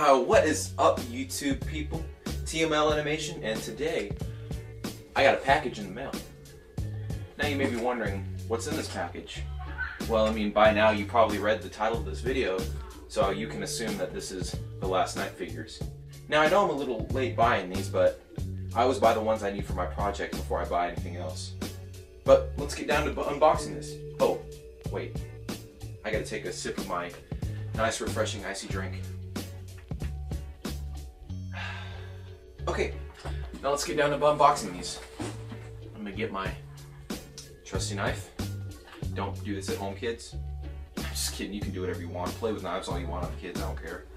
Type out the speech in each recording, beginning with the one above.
Uh, what is up, YouTube people? TML Animation, and today I got a package in the mail. Now you may be wondering, what's in this package? Well, I mean, by now you probably read the title of this video, so you can assume that this is the Last Knight figures. Now I know I'm a little late buying these, but I always buy the ones I need for my project before I buy anything else. But let's get down to unboxing this. Oh, wait. I gotta take a sip of my nice refreshing icy drink. Okay, now let's get down to unboxing these. I'm gonna get my trusty knife. Don't do this at home, kids. I'm just kidding, you can do whatever you want. Play with knives all you want on kids, I don't care.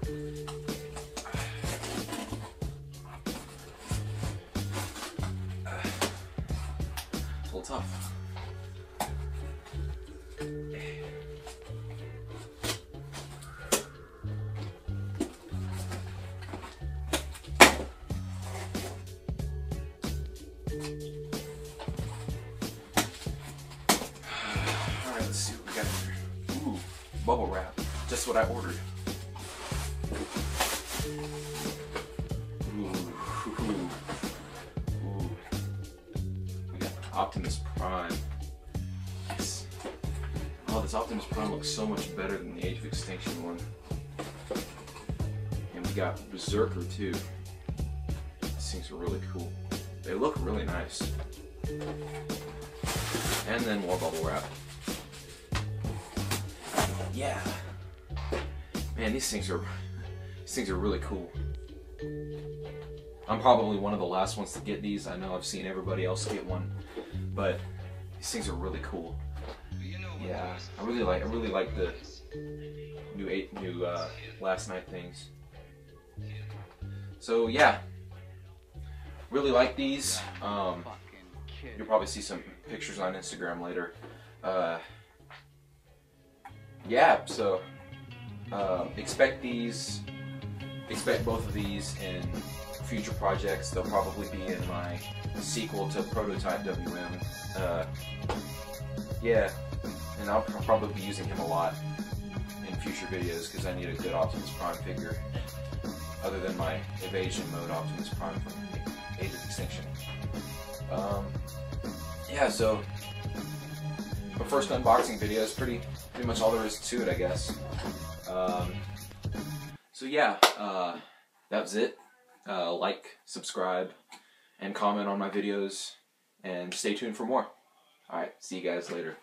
It's a little tough. Bubble wrap. Just what I ordered. Ooh, ooh. We got Optimus Prime. Yes. Oh, this Optimus Prime looks so much better than the Age of Extinction one. And we got Berserker too. These things are really cool. They look really nice. And then more bubble wrap. Yeah. Man, these things are these things are really cool. I'm probably one of the last ones to get these. I know I've seen everybody else get one, but these things are really cool. Yeah, I really like I really like the new eight new uh, Last Knight things. So yeah, really like these. Um, you'll probably see some pictures on Instagram later. Uh, yeah, so um, expect these, expect both of these in future projects. They'll probably be in my sequel to Prototype WM. Uh, yeah, and I'll pr- probably be using him a lot in future videos because I need a good Optimus Prime figure, other than my Evasion mode Optimus Prime from Age of Extinction. Um, yeah, so my first unboxing video is pretty pretty much all there is to it, I guess. Um, so yeah, uh, that was it. Uh, like, subscribe, and comment on my videos, and stay tuned for more. All right, see you guys later.